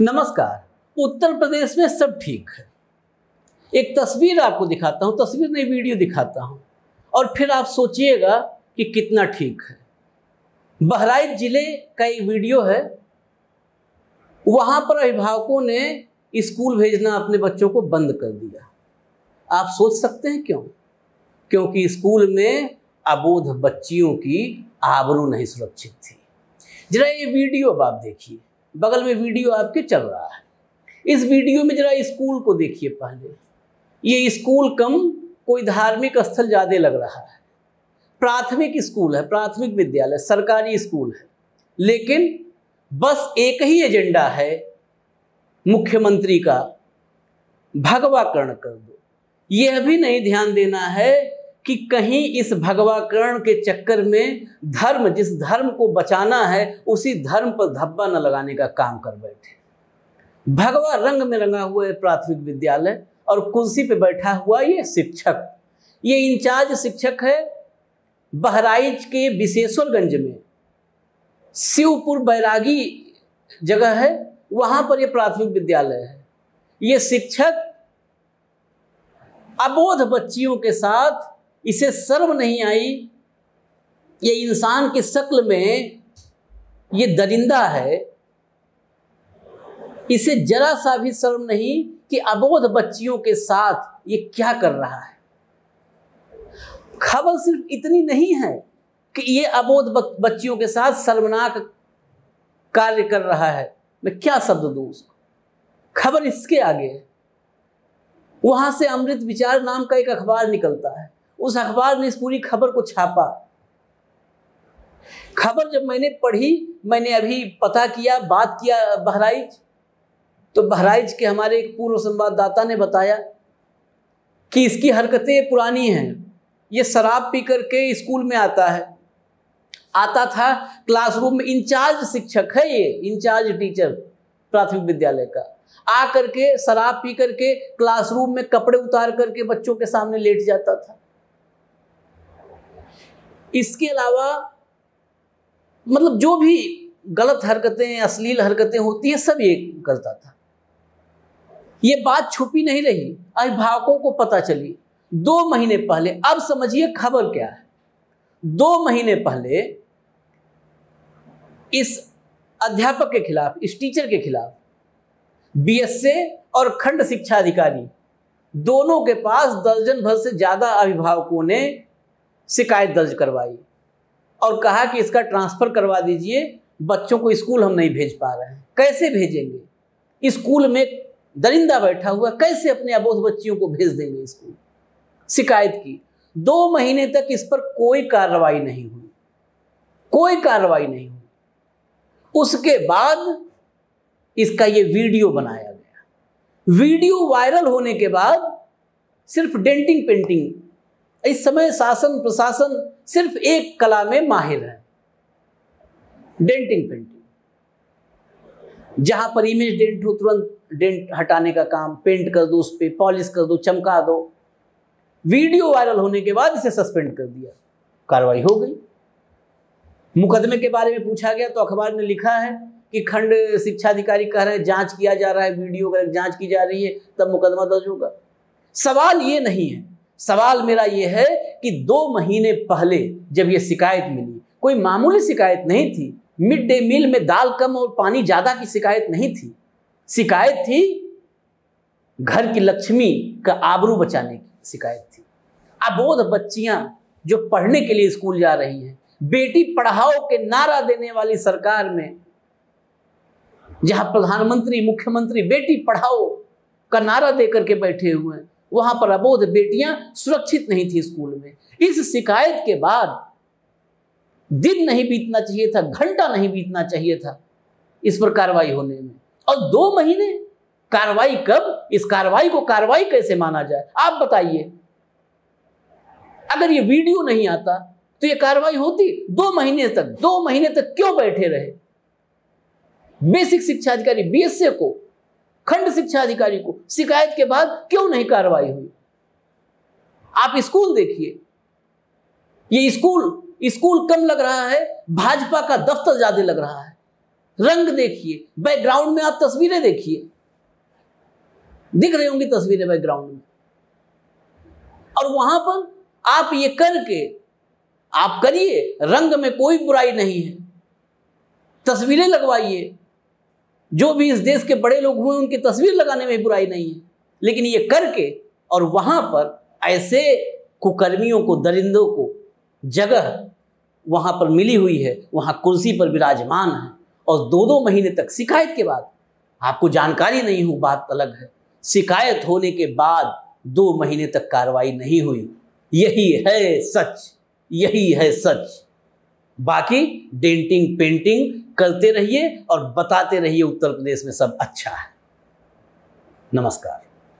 नमस्कार। उत्तर प्रदेश में सब ठीक है। एक तस्वीर आपको दिखाता हूँ, तस्वीर नहीं, वीडियो दिखाता हूँ। और फिर आप सोचिएगा कि कितना ठीक है। बहराइच ज़िले का एक वीडियो है। वहाँ पर अभिभावकों ने स्कूल भेजना अपने बच्चों को बंद कर दिया। आप सोच सकते हैं क्यों? क्योंकि स्कूल में अबोध बच्चियों की आबरू नहीं सुरक्षित थी। जरा ये वीडियो अब आप देखिए। बगल में वीडियो आपके चल रहा है। इस वीडियो में जरा स्कूल को देखिए पहले। ये स्कूल कम, कोई धार्मिक स्थल ज़्यादा लग रहा है। प्राथमिक स्कूल है, प्राथमिक विद्यालय, सरकारी स्कूल है। लेकिन बस एक ही एजेंडा है, मुख्यमंत्री का, भगवा कर्ण कर दो। यह भी नहीं ध्यान देना है कि कहीं इस भगवाकरण के चक्कर में धर्म, जिस धर्म को बचाना है, उसी धर्म पर धब्बा न लगाने का काम कर बैठे। भगवा रंग में रंगा हुआ है प्राथमिक विद्यालय और कुर्सी पे बैठा हुआ ये शिक्षक। ये इंचार्ज शिक्षक है बहराइच के विशेश्वरगंज में। शिवपुर बैरागी जगह है, वहाँ पर यह प्राथमिक विद्यालय है। ये शिक्षक अबोध बच्चियों के साथ इसे शर्म नहीं आई। ये इंसान की शक्ल में ये दरिंदा है। इसे जरा सा भी शर्म नहीं कि अबोध बच्चियों के साथ ये क्या कर रहा है। खबर सिर्फ़ इतनी नहीं है कि ये अबोध बच्चियों के साथ शर्मनाक कार्य कर रहा है। मैं क्या शब्द दूँ उसको? खबर इसके आगे है। वहाँ से अमृत विचार नाम का एक अखबार निकलता है। उस अखबार ने इस पूरी खबर को छापा। खबर जब मैंने पढ़ी, मैंने अभी पता किया, बात किया बहराइच तो बहराइच के हमारे एक पूर्व संवाददाता ने बताया कि इसकी हरकतें पुरानी हैं। ये शराब पी करके स्कूल में आता है। आता था क्लासरूम में, इंचार्ज शिक्षक है ये, इंचार्ज टीचर प्राथमिक विद्यालय का। आ करके शराब पी करके क्लासरूम में कपड़े उतार करके बच्चों के सामने लेट जाता था। इसके अलावा मतलब जो भी गलत हरकतें, अश्लील हरकतें होती है, सब ये करता था। ये बात छुपी नहीं रही। अभिभावकों को पता चली, दो महीने पहले, अब समझिए खबर क्या है। दो महीने पहले, इस अध्यापक के खिलाफ, इस टीचर के खिलाफ, बीएसए और खंड शिक्षा अधिकारी, दोनों के पास दर्जन भर से ज़्यादा अभिभावकों ने शिकायत दर्ज करवाई और कहा कि इसका ट्रांसफ़र करवा दीजिए, बच्चों को स्कूल हम नहीं भेज पा रहे हैं। कैसे भेजेंगे? स्कूल में दरिंदा बैठा हुआ, कैसे अपने अबोध बच्चियों को भेज देंगे स्कूल? शिकायत की। दो महीने तक इस पर कोई कार्रवाई नहीं हुई। कोई कार्रवाई नहीं हुई। उसके बाद इसका ये वीडियो बनाया गया। वीडियो वायरल होने के बाद सिर्फ़ डेंटिंग पेंटिंग इस समय शासन, प्रशासन सिर्फ़ एक कला में माहिर है। Denting painting. जहाँ पर इमेज डेंट हो, तुरंत डेंट हटाने का काम पेंट कर दो, उस पर पॉलिश कर दो, चमका दो। वीडियो वायरल होने के बाद इसे सस्पेंड कर दिया। कार्रवाई हो गई। मुकदमे के बारे में पूछा गया तो अखबार ने लिखा है कि खंड शिक्षा अधिकारी कह रहे हैं, जाँच किया जा रहा है वीडियो जाँच की जा रही है, तब मुकदमा दर्ज होगा। सवाल ये नहीं है सवाल मेरा ये है कि दो महीने पहले जब ये शिकायत मिली, कोई मामूली शिकायत नहीं थी। मिड डे मील में दाल कम और पानी ज़्यादा की शिकायत नहीं थी। शिकायत थी घर की लक्ष्मी का आबरू बचाने की शिकायत थी। अबोध बच्चियाँ जो पढ़ने के लिए स्कूल जा रही हैं, बेटी पढ़ाओ के नारा देने वाली सरकार में, जहाँ प्रधानमंत्री, मुख्यमंत्री, बेटी पढ़ाओ का नारा दे करके बैठे हुए हैं वहाँ पर अबोध बेटियाँ सुरक्षित नहीं थी स्कूल में। इस शिकायत के बाद दिन नहीं बीतना चाहिए था, घंटा नहीं बीतना चाहिए था इस पर कार्रवाई होने में। और दो महीने कार्रवाई कब, इस कार्रवाई को कार्रवाई कैसे माना जाए, आप बताइए। अगर ये वीडियो नहीं आता तो ये कार्रवाई होती दो महीने तक, दो महीने तक क्यों बैठे रहे? बेसिक शिक्षा अधिकारी, बीएसए को खंड शिक्षा अधिकारी को शिकायत के बाद क्यों नहीं कार्रवाई हुई? आप स्कूल देखिए। ये स्कूल स्कूल कम लग रहा है, भाजपा का दफ्तर ज़्यादा लग रहा है। रंग देखिए, बैकग्राउंड में आप तस्वीरें देखिए। दिख रही होंगी तस्वीरें बैकग्राउंड में। और वहाँ पर आप ये करके, आप करिए, रंग में कोई बुराई नहीं है। तस्वीरें लगवाइए। जो भी इस देश के बड़े लोग हुए, उनकी तस्वीर लगाने में बुराई नहीं है। लेकिन ये करके और वहाँ पर ऐसे कुकर्मियों को, दरिंदों को जगह वहाँ पर मिली हुई है, वहाँ कुर्सी पर विराजमान है और दो दो महीने तक शिकायत के बाद, आपको जानकारी नहीं हो, बात अलग है। शिकायत होने के बाद दो महीने तक कार्रवाई नहीं हुई। यही है सच, यही है सच। बाकी डेंटिंग, पेंटिंग करते रहिए और बताते रहिए उत्तर प्रदेश में सब अच्छा है। नमस्कार।